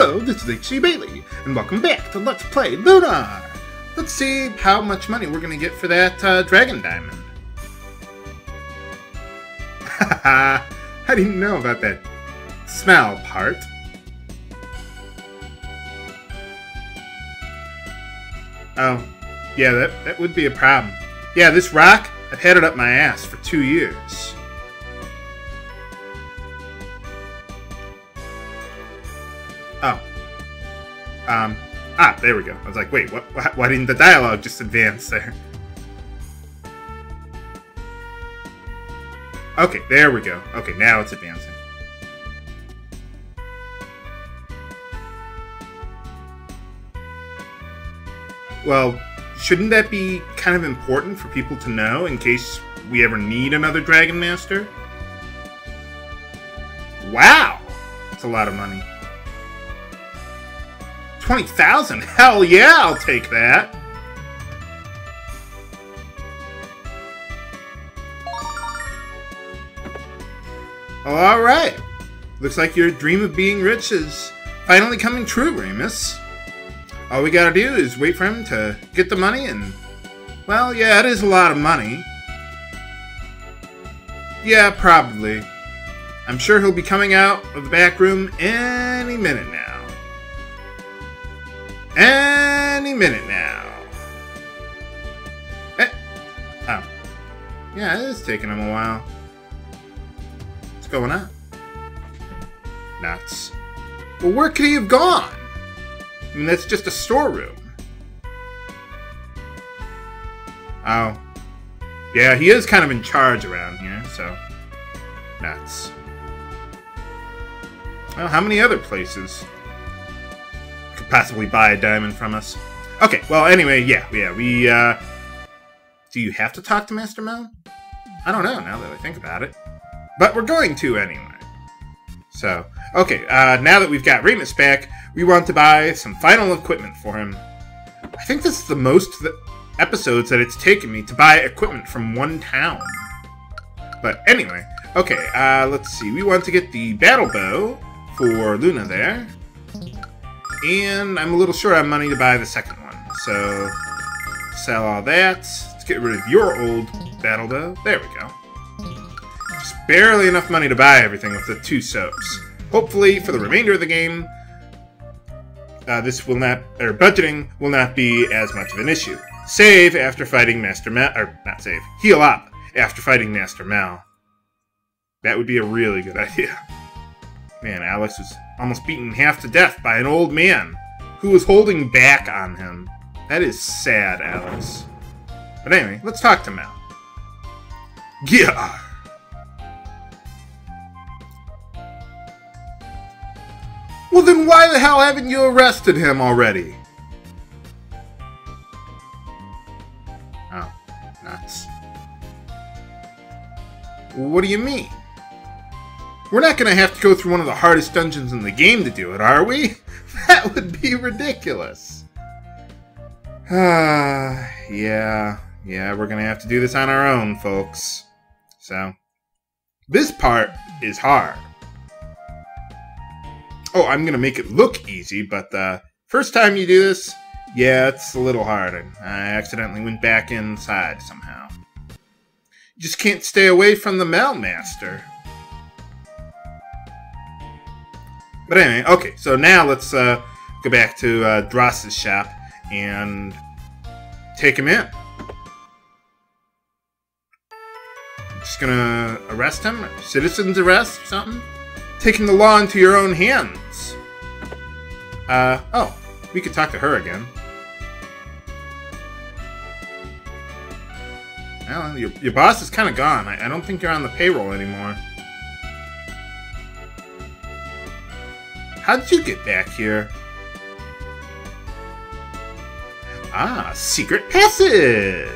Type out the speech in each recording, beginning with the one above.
Hello, this is HC Bailly, and welcome back to Let's Play Lunar! Let's see how much money we're gonna get for that uh, Dragon Diamond. Haha, I didn't know about that smell part. Oh, yeah, that, that would be a problem. Yeah, this rock, I've had it up my ass for two years. Oh. Um, ah, there we go. I was like, wait, what, why, why didn't the dialogue just advance there? Okay, there we go. Okay, now it's advancing. Well, shouldn't that be kind of important for people to know in case we ever need another Dragon Master? Wow! That's a lot of money. 20,000? Hell yeah, I'll take that! Alright. Looks like your dream of being rich is finally coming true, Ramus. All we gotta do is wait for him to get the money and... Well, yeah, it is a lot of money. Yeah, probably. I'm sure he'll be coming out of the back room any minute now. Any minute now. Eh. Oh. Yeah, it is taking him a while. What's going on? Nuts. Well, where could he have gone? I mean, that's just a storeroom. Oh. Yeah, he is kind of in charge around here, so... Nuts. Well, how many other places possibly buy a diamond from us? Okay, well, anyway, yeah, yeah, we, uh... Do you have to talk to Master Mel? I don't know, now that I think about it. But we're going to anyway. So, okay, uh, now that we've got Ramus back, we want to buy some final equipment for him. I think this is the most th episodes that it's taken me to buy equipment from one town. But anyway, okay, uh, let's see. We want to get the battle bow for Luna there. And I'm a little short on money to buy the second one. So, sell all that. Let's get rid of your old battle bow. There we go. Just barely enough money to buy everything with the two soaps. Hopefully, for the remainder of the game, uh, this will not, or budgeting will not be as much of an issue. Save after fighting Master Mel, or not save, heal up after fighting Master Mel. That would be a really good idea. Man, Alex was almost beaten half to death by an old man who was holding back on him. That is sad, Alice. But anyway, let's talk to Mel. Yeah. Well, then why the hell haven't you arrested him already? Oh, nuts. What do you mean? We're not going to have to go through one of the hardest dungeons in the game to do it, are we? That would be ridiculous. Ah, yeah, yeah, we're going to have to do this on our own, folks. So, this part is hard. Oh, I'm going to make it look easy, but the first time you do this, yeah, it's a little hard. I accidentally went back inside somehow. You just can't stay away from the Mailmaster. But anyway, okay, so now let's uh, go back to uh, Dross's shop and take him in. Just gonna arrest him? Citizen's arrest or something? Taking the law into your own hands. Uh, oh, we could talk to her again. Well, your, your boss is kind of gone. I, I don't think you're on the payroll anymore. How did you get back here? Ah, secret passage!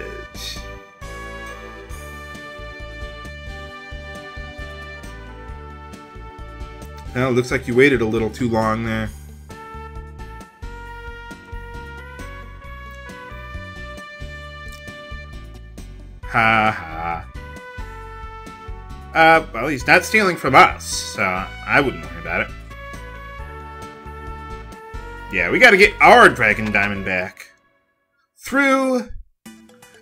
Well, it looks like you waited a little too long there. Ha ha. Uh, well, he's not stealing from us, so I wouldn't worry about it. Yeah, we gotta get our Dragon Diamond back. Through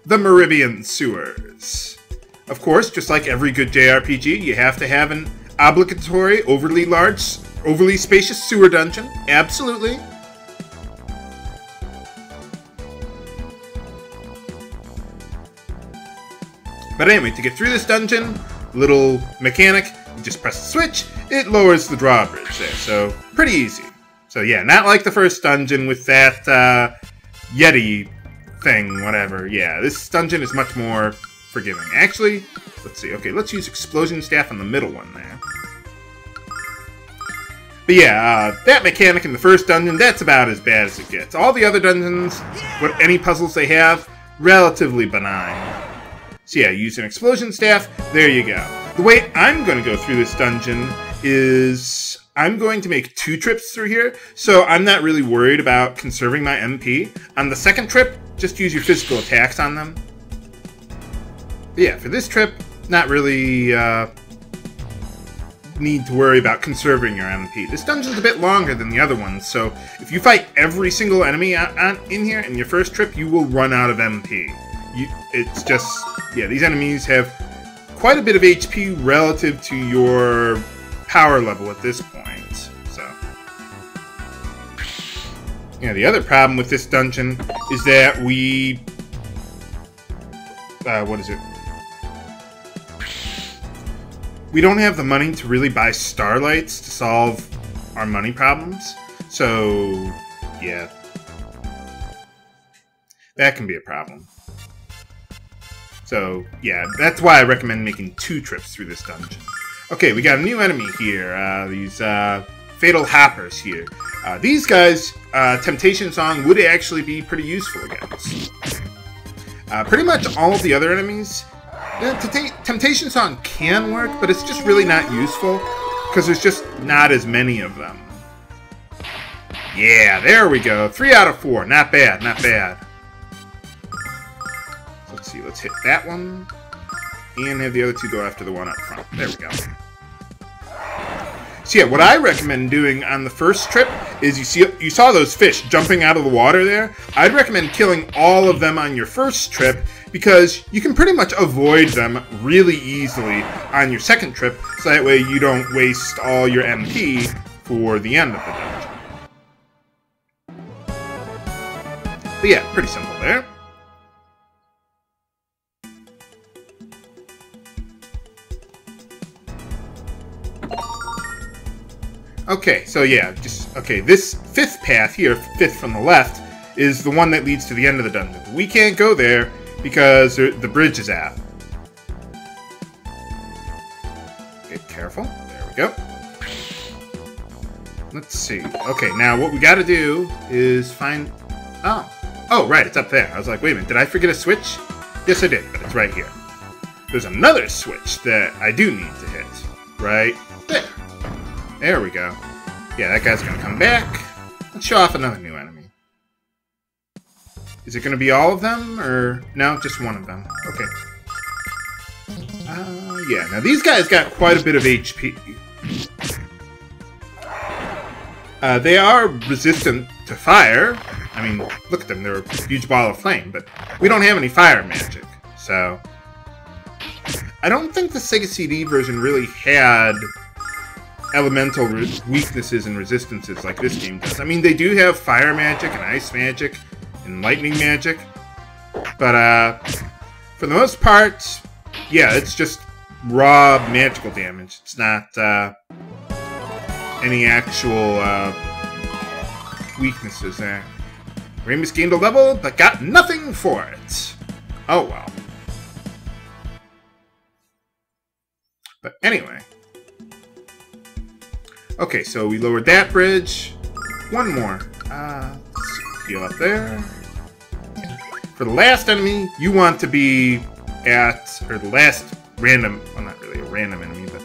the Meribia Sewers. Of course, just like every good JRPG, you have to have an obligatory, overly large, overly spacious sewer dungeon. Absolutely. But anyway, to get through this dungeon, little mechanic, you just press the switch, it lowers the drawbridge there. So, pretty easy. So yeah, not like the first dungeon with that uh, Yeti thing, whatever. Yeah, this dungeon is much more forgiving. Actually, let's see. Okay, let's use Explosion Staff on the middle one there. But yeah, uh, that mechanic in the first dungeon, that's about as bad as it gets. All the other dungeons, what any puzzles they have, relatively benign. So yeah, use an Explosion Staff, there you go. The way I'm going to go through this dungeon is I'm going to make two trips through here, so I'm not really worried about conserving my MP. On the second trip, just use your physical attacks on them. But yeah, for this trip, not really uh, need to worry about conserving your MP. This dungeon's a bit longer than the other ones, so if you fight every single enemy in here in your first trip, you will run out of MP. You, it's just, yeah, these enemies have quite a bit of HP relative to your power level at this point. So, yeah, the other problem with this dungeon is that we, uh, what is it? We don't have the money to really buy starlights to solve our money problems. So, yeah, that can be a problem. So, yeah, that's why I recommend making two trips through this dungeon. Okay, we got a new enemy here. Uh, these uh, Fatal Hoppers here. Uh, these guys, uh, Temptation Song would actually be pretty useful against. Uh, pretty much all of the other enemies, Temptation Song can work, but it's just really not useful because there's just not as many of them. Yeah, there we go. Three out of four. Not bad, not bad. Let's see, let's hit that one and have the other two go after the one up front. There we go. So yeah, what I recommend doing on the first trip is you see you saw those fish jumping out of the water there. I'd recommend killing all of them on your first trip because you can pretty much avoid them really easily on your second trip, so that way you don't waste all your MP for the end of the dungeon. But yeah, pretty simple there. Okay, so yeah, just, okay, this fifth path here, fifth from the left, is the one that leads to the end of the dungeon. We can't go there because the bridge is out. Get careful. There we go. Let's see. Okay, now what we gotta do is find... Oh. Oh, right, it's up there. I was like, wait a minute, did I forget a switch? Yes, I did, but it's right here. There's another switch that I do need to hit. Right there. We go. Yeah, that guy's gonna come back. Let's show off another new enemy. Is it gonna be all of them, or... No, just one of them. Okay. Uh, yeah, now these guys got quite a bit of HP. Uh, they are resistant to fire. I mean, look at them, they're a huge ball of flame, but we don't have any fire magic, so... I don't think the Sega CD version really had elemental weaknesses and resistances like this game does. I mean, they do have fire magic and ice magic and lightning magic, but uh, for the most part, yeah, it's just raw magical damage. It's not uh, any actual uh, weaknesses there. Ramus gained a level, but got nothing for it. Oh well. But anyway. Okay, so we lowered that bridge. One more. Uh, up there. For the last enemy, you want to be at, or the last random, well not really a random enemy, but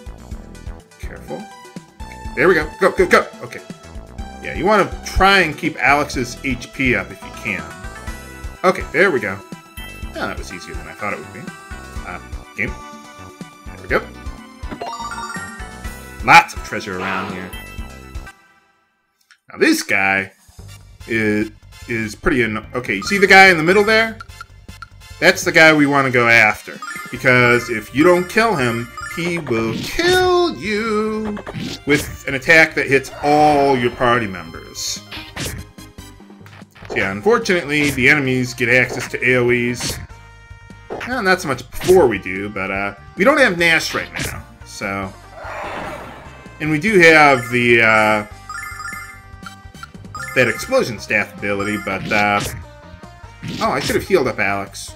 careful. There we go. Go, go, go. Okay. Yeah, you want to try and keep Alex's HP up if you can. Okay, there we go. Oh, that was easier than I thought it would be. Uh, game. There we go. Lots of treasure around here. Now this guy, is is pretty okay. You see the guy in the middle there? That's the guy we want to go after because if you don't kill him, he will kill you with an attack that hits all your party members. So yeah, unfortunately, the enemies get access to AoEs. Well, not so much before we do, but uh, we don't have Nash right now, so... And we do have the, uh, that explosion staff ability, but, uh... Oh, I should have healed up Alex.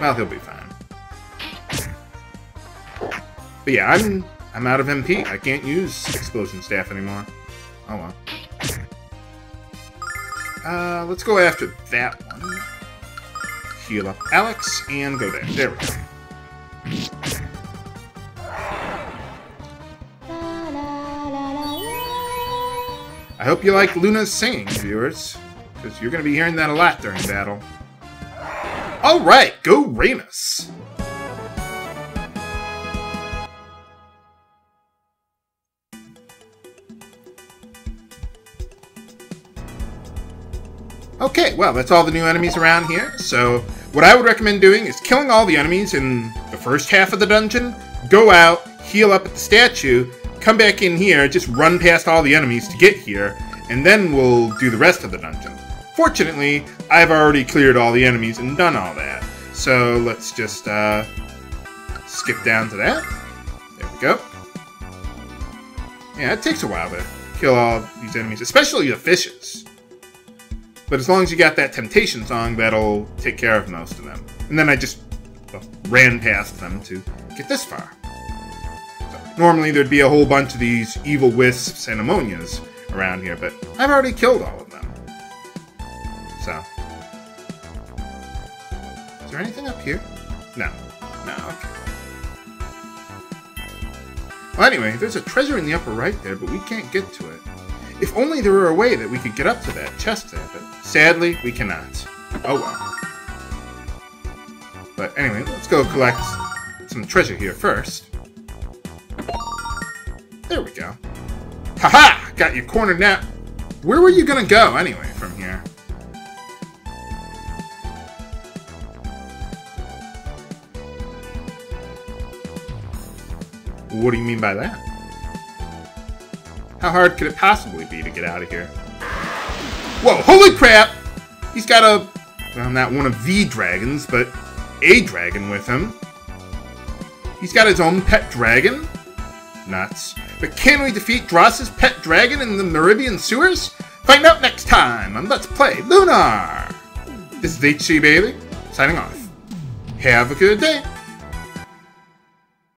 Well, he'll be fine. But yeah, I'm I'm out of MP. I can't use explosion staff anymore. Oh well. Uh, let's go after that one. Heal up Alex and go there. There we go. I hope you like Luna's singing, viewers, because you're going to be hearing that a lot during battle. Alright, go Ramus! Okay, well, that's all the new enemies around here. So, what I would recommend doing is killing all the enemies in the first half of the dungeon, go out, heal up at the statue, come back in here, just run past all the enemies to get here, and then we'll do the rest of the dungeon. Fortunately, I've already cleared all the enemies and done all that. So, let's just uh, skip down to that. There we go. Yeah, it takes a while to kill all these enemies, especially the fishes. But as long as you got that Temptation song, that'll take care of most of them. And then I just ran past them to get this far. Normally there'd be a whole bunch of these evil wisps and ammonias around here, but I've already killed all of them. So. Is there anything up here? No. No, okay. Well, anyway, there's a treasure in the upper right there, but we can't get to it. If only there were a way that we could get up to that chest there, but sadly, we cannot. Oh well. But anyway, let's go collect some treasure here first. Haha! -ha! Got you cornered now. Where were you gonna go, anyway, from here? What do you mean by that? How hard could it possibly be to get out of here? Whoa, holy crap! He's got a... Well, not one of the dragons, but a dragon with him. He's got his own pet dragon? Nuts. But can we defeat Dross's pet dragon in the Meribia sewers? Find out next time on Let's Play Lunar! This is HC Bailly, signing off. Have a good day!